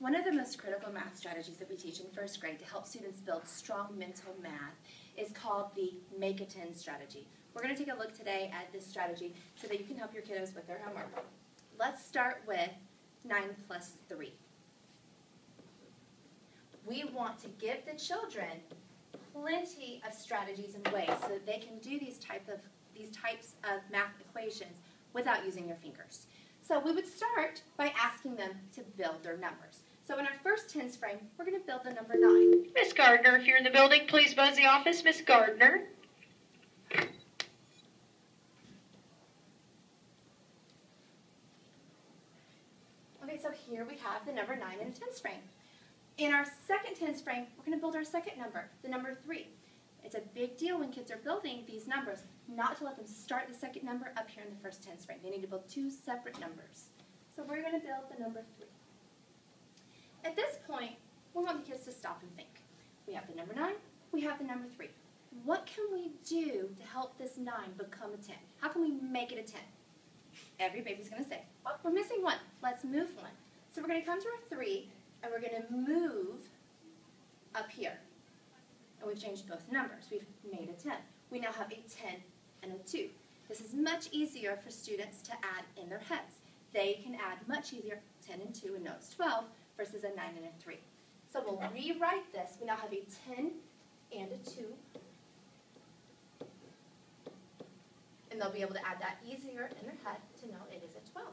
One of the most critical math strategies that we teach in first grade to help students build strong mental math is called the make a 10 strategy. We're going to take a look today at this strategy so that you can help your kiddos with their homework. Let's start with 9 plus 3. We want to give the children plenty of strategies and ways so that they can do these type of these types of math equations without using their fingers. So we would start by asking them to build their numbers. So in our first tens frame, we're going to build the number 9. Miss Gardner, if you're in the building, please buzz the office. Miss Gardner. Okay, so here we have the number 9 in a tens frame. In our second tens frame, we're going to build our second number, the number 3. It's a big deal when kids are building these numbers not to let them start the second number up here in the first tens frame. They need to build two separate numbers. So we're going to build the number 3. At this point, we want the kids to stop and think. We have the number 9, we have the number 3. What can we do to help this 9 become a 10? How can we make it a 10? Every baby's going to say, oh, we're missing one. Let's move one. So we're going to come to our 3, and we're going to move up here. And we've changed both numbers. We've made a 10. We now have a 10 and a 2. This is much easier for students to add in their heads. They can add much easier 10 and 2 and it's 12 versus a 9 and a 3. So we'll rewrite this. We now have a 10 and a 2. And they'll be able to add that easier in their head to know it is a 12.